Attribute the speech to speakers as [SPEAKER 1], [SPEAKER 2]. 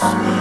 [SPEAKER 1] house.